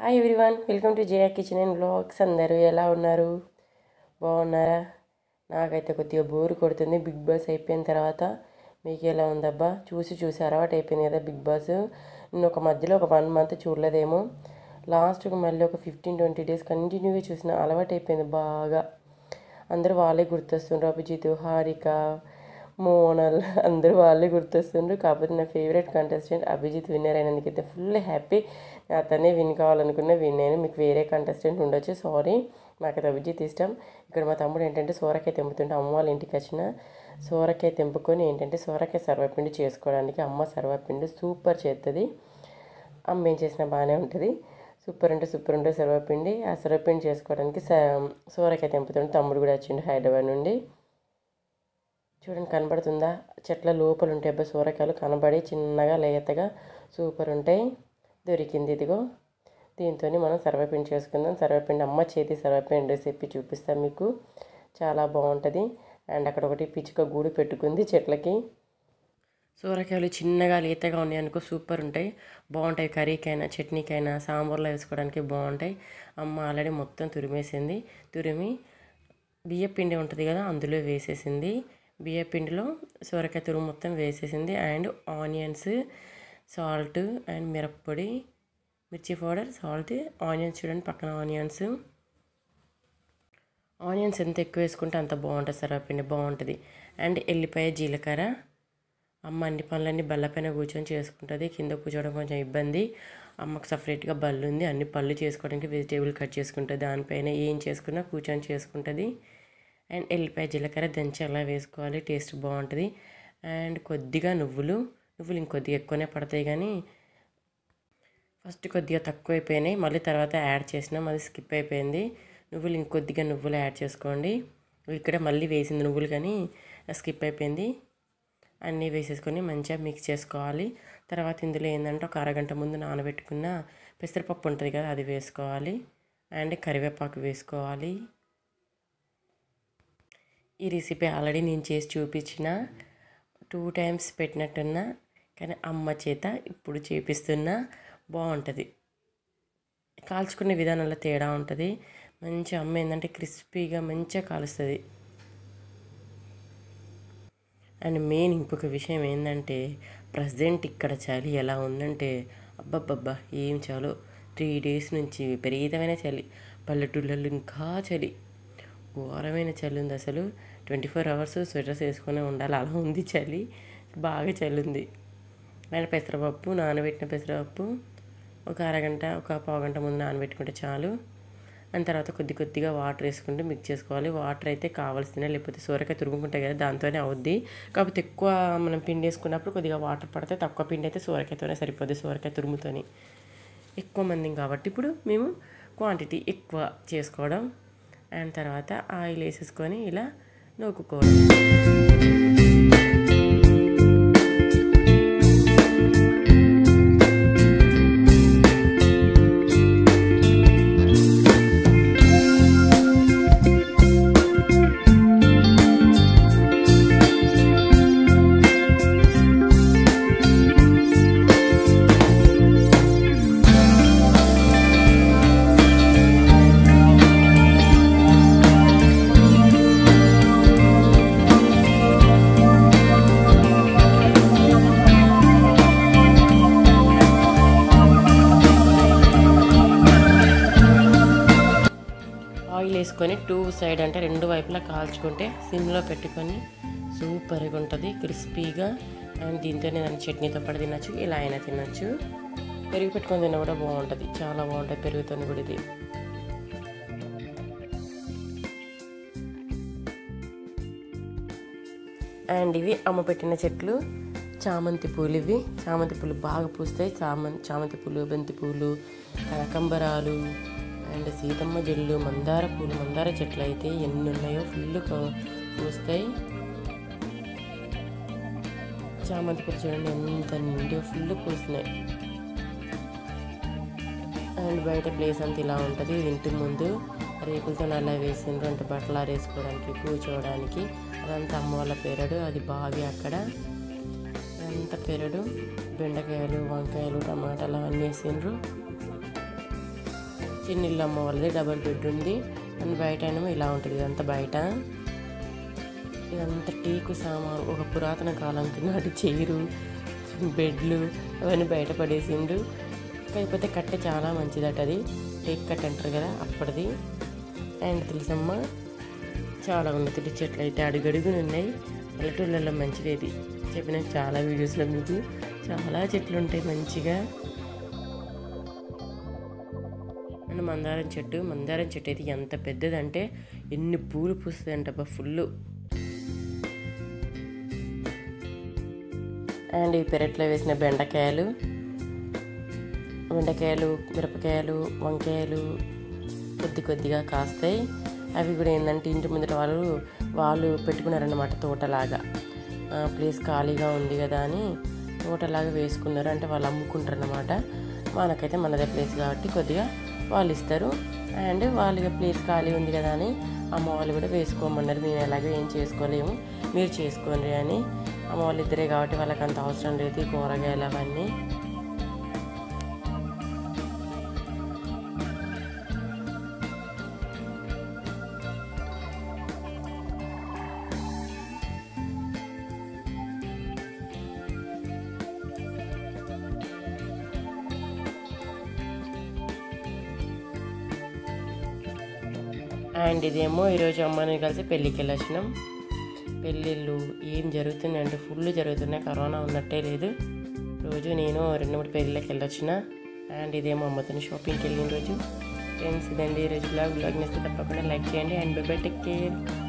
Hi everyone welcome to Jaya kitchen and blogs అందరూ ఎలా ఉన్నారు? బాగున్నారా? నాకైతే కొద్దిగా బోర్ కొడుతుంది. బిగ్ బాస్ అయిపోయిన తర్వాత మీకు ఎలా ఉందబ్బా? చూసి చూసి అలవాటు అయిపోయింది కదా బిగ్ బాస్ నేను ఒక మధ్యలో ఒక వన్ మంత్ చూడలేదేమో. లాస్ట్కి మళ్ళీ ఒక ఫిఫ్టీన్ ట్వంటీ డేస్ కంటిన్యూగా చూసిన అలవాటు అయిపోయింది బాగా. అందరూ వాళ్ళే గుర్తొస్తుండ్రు. అభిజిత్ హారిక మోనల్ అందరూ వాళ్ళే గుర్తొస్తుండ్రు. కాకపోతే నా ఫేవరెట్ కంటెస్టెంట్ అభిజిత్ విన్నర్ అయినందుకైతే ఫుల్ హ్యాపీ అతనే విన్ కావాలనుకున్న విన్ అయినా మీకు వేరే కంటెస్టెంట్ ఉండొచ్చు. సారీ నాకైతే అభిజిత్ ఇష్టం. ఇక్కడ మా తమ్ముడు ఏంటంటే సోరకాయ తెంపుతుంటే అమ్మ వాళ్ళ ఇంటికి వచ్చిన సోరకాయ తెంపుకొని ఏంటంటే సోరకాయ సర్వపిండి చేసుకోవడానికి అమ్మ సర్వపిండి సూపర్ చేస్తుంది అమ్మ ఏం చేసినా బాగానే ఉంటుంది. సూపర్ అంటే సూపర్ ఉంటుంది సర్వపిండి. ఆ సర్వపిండి చేసుకోవడానికి స సోరకాయ తెంపుతుంటే తమ్ముడు కూడా వచ్చిండు హైదరాబాద్ నుండి. చూడండి కనబడుతుందా? చెట్ల లోపల ఉంటాయి అబ్బాయి సూరకాయలు కనబడి చిన్నగా లేతగా సూపర్ ఉంటాయి దొరికింది ఇదిగో. దీంతో మనం సర్వపిండి చేసుకుందాం. సర్వపిండి అమ్మ చేతి సర్వపిండి రెసిపీ చూపిస్తాం మీకు. చాలా బాగుంటుంది. అండ్ అక్కడ ఒకటి పిచ్చుక గూడు పెట్టుకుంది చెట్లకి. సూరకాయలు చిన్నగా లేతగా ఉన్నాయి అనుకో సూపర్ ఉంటాయి బాగుంటాయి కర్రీకైనా చట్నీకైనా సాంబార్లో వేసుకోవడానికి బాగుంటాయి. అమ్మ ఆల్రెడీ మొత్తం తురిమేసింది. తురిమి బియ్య పిండి ఉంటుంది కదా అందులో వేసేసింది. బియ్య పిండిలో సొరకాయ తురుము మొత్తం వేసేసింది. అండ్ ఆనియన్స్ సాల్ట్ అండ్ మిరప్పొడి మిర్చి పౌడర్ సాల్ట్ ఆనియన్స్ చూడండి పక్కన ఆనియన్స్. ఆనియన్స్ ఎంత ఎక్కువ వేసుకుంటే అంత బాగుంటుంది సర్వపిండి బాగుంటుంది. అండ్ ఎల్లిపాయ జీలకర్ర. అమ్మ అన్ని పనులన్నీ బల్లపైన కూర్చొని చేసుకుంటుంది. కింద కూర్చోవడం కొంచెం ఇబ్బంది. అమ్మకు సపరేట్గా బల్లు ఉంది అన్ని పళ్ళు చేసుకోవడానికి వెజిటేబుల్ కట్ చేసుకుంటుంది. దానిపైన ఏం చేసుకున్నా కూర్చొని చేసుకుంటుంది. అండ్ ఎల్లిపాయ జీలకర్ర దంచి అలా వేసుకోవాలి. టేస్ట్ బాగుంటుంది. అండ్ కొద్దిగా నువ్వులు నువ్వులు ఇంకొద్దిగా ఎక్కువనే పడతాయి కానీ ఫస్ట్ కొద్దిగా తక్కువ అయిపోయినాయి మళ్ళీ తర్వాత యాడ్ చేసినాం అది స్కిప్ అయిపోయింది. నువ్వులు ఇంకొద్దిగా నువ్వులు యాడ్ చేసుకోండి. ఇక్కడ మళ్ళీ వేసింది నువ్వులు కానీ స్కిప్ అయిపోయింది. అన్నీ వేసేసుకొని మంచిగా మిక్స్ చేసుకోవాలి. తర్వాత ఇందులో ఏంటంటే ఒక అరగంట ముందు నానబెట్టుకున్న పెసరపప్పు ఉంటుంది కదా అది వేసుకోవాలి. అండ్ కరివేపాకు వేసుకోవాలి. ఈ రెసిపీ ఆల్రెడీ నేను చేసి చూపించిన. టూ టైమ్స్ పెట్టినట్టున్నా కానీ అమ్మ చేత ఇప్పుడు చేపిస్తున్నా బాగుంటుంది. కాల్చుకునే విధానంలో తేడా ఉంటుంది. మంచి అమ్మ ఏంటంటే క్రిస్పీగా మంచిగా కాలుస్తుంది. అండ్ మెయిన్ ఇంకొక విషయం ఏంటంటే ప్రజెంట్ ఇక్కడ చలి ఎలా ఉందంటే అబ్బబ్బబ్బా ఏం చాలో. త్రీ డేస్ నుంచి విపరీతమైన చలి. పల్లెటూళ్ళల్లో ఇంకా చలి. ఘోరమైన చలి ఉంది అసలు. ట్వంటీ ఫోర్ అవర్స్ స్వెటర్స్ వేసుకునే ఉండాలి. అలా ఉంది చలి. బాగా చలి ఉంది అండ్ పెసరపప్పు నానబెట్టిన పెసరపప్పు ఒక అరగంట ఒక పావుగంట ముందు నానబెట్టుకుంటే చాలు. అండ్ తర్వాత కొద్ది కొద్దిగా వాటర్ వేసుకుంటే మిక్స్ చేసుకోవాలి. వాటర్ అయితే కావాల్సిన లేకపోతే సొరకాయ తురుముకుంటాయి కదా దాంతోనే అవుద్ది. కాకపోతే ఎక్కువ మనం పిండి వేసుకున్నప్పుడు కొద్దిగా వాటర్ పడితే తక్కువ పిండి అయితే సొరకాయతోనే సరిపోద్ది సొరకాయ తురుముతోని. ఎక్కువ మంది కాబట్టి ఇప్పుడు మేము క్వాంటిటీ ఎక్కువ చేసుకోవడం అండ్ తర్వాత ఆయిల్ వేసేసుకొని ఇలా నూకుకోవడం తీసుకొని టూ సైడ్ అంటే రెండు వైపులా కాల్చుకుంటే సిమ్లో పెట్టుకొని సూపర్గా ఉంటుంది క్రిస్పీగా. అండ్ దీంతోనే దాన్ని చట్నీతో పాటు తినచ్చు ఇలా అయినా తినచ్చు. పెరుగు పెట్టుకొని తిన్న కూడా బాగుంటుంది చాలా బాగుంటుంది పెరుగుతో కూడా ఇది. అండ్ ఇవి అమ్మ పెట్టిన చెట్లు చామంతి పూలు ఇవి. చామంతి పూలు బాగా పూస్తాయి చామంతి చామంతి పూలు బంతి పూలు కనకంబరాలు అండ్ సీతమ్మ జల్లు మందార పూలు మందార చెట్లు అయితే ఎన్ని ఉన్నాయో ఫుల్ పూస్తాయి చామంతి పూలు చూడండి ఎంత నిండి ఫుల్ పూస్తున్నాయి. అండ్ బయట ప్లేస్ అంతా ఇలా ఉంటుంది ఇంటి ముందు. రేకులతో అలా వేసిండ్రు అంటే బట్టలు ఆరేసుకోవడానికి కూర్చోవడానికి. అదంతా అమ్మ వాళ్ళ పెరడు అది బావి అక్కడ. అంత పెరడు బెండకాయలు వంకాయలు టమాటాలు అవన్నీ వేసిండ్రు. చిన్న ఇల్లు అమ్మ వాళ్ళది డబుల్ బెడ్ ఉంది. అండ్ బయట ఏమో ఇలా ఉంటుంది ఇదంతా బయట. ఇదంతా టీకు సామాను ఒక పురాతన కాలం నాటి చైరు బెడ్లు అవన్నీ బయట పడేసిండు. కాకపోతే కట్టె చాలా మంచిదట అది. టేక్ కట్ అంటారు కదా అప్పటిది. అండ్ తెలుసమ్మ చాలా ఉన్నది చెట్లు అయితే అడుగడుగులు ఉన్నాయి. పల్లెటూళ్ళల్లో మంచిది ఇది చెప్పిన చాలా వీడియోస్లో మీకు. చాలా చెట్లు ఉంటాయి మంచిగా. మందారం చెట్టు. మందారం చెట్టు అయితే ఎంత పెద్దదంటే ఎన్ని పూలు పూస్తుందంటబ్బా ఫుల్ అండ్ ఈ పెరట్లో వేసిన బెండకాయలు. బెండకాయలు మిరపకాయలు వంకాయలు కొద్ది కొద్దిగా కాస్తాయి. అవి కూడా ఏంటంటే ఇంటి ముందర వాళ్ళు వాళ్ళు పెట్టుకున్నారన్నమాట తోటలాగా. ప్లేస్ ఖాళీగా ఉంది కదా అని తోటలాగా వేసుకున్నారు. అంటే వాళ్ళు అమ్ముకుంటారు అన్నమాట మనకైతే మనదే ప్లేస్ కాబట్టి కొద్దిగా వాళ్ళు ఇస్తారు అండ్ వాళ్ళ ప్లేస్ ఖాళీ ఉంది కదా అని అమ్మ వాళ్ళు కూడా వేసుకోమన్నారు. మేము ఎలాగో ఏం చేసుకోలేము. మీరు చేసుకోండి అని. అమ్మ వాళ్ళు ఇద్దరే కాబట్టి వాళ్ళకి అంత అవసరం లేదు కూరగాయలు అవన్నీ. అండ్ ఇదేమో ఈరోజు అమ్మని కలిసి పెళ్ళికి వెళ్ళొచ్చినాం. పెళ్ళిళ్ళు ఏం జరుగుతున్నాయి అంటే ఫుల్ జరుగుతున్నాయి. కరోనా ఉన్నట్టే లేదు. రోజు నేను రెండు మూడు పెళ్ళిళ్ళకి వెళ్ళొచ్చిన. అండ్ ఇదేమో అమ్మతో షాపింగ్కి వెళ్ళిన రోజు. ఫ్రెండ్స్ ఇదండి ఈరోజు బ్లాగ్. బ్లాగ్ నేస్తే తప్పకుండా లైక్ చేయండి. And bye take care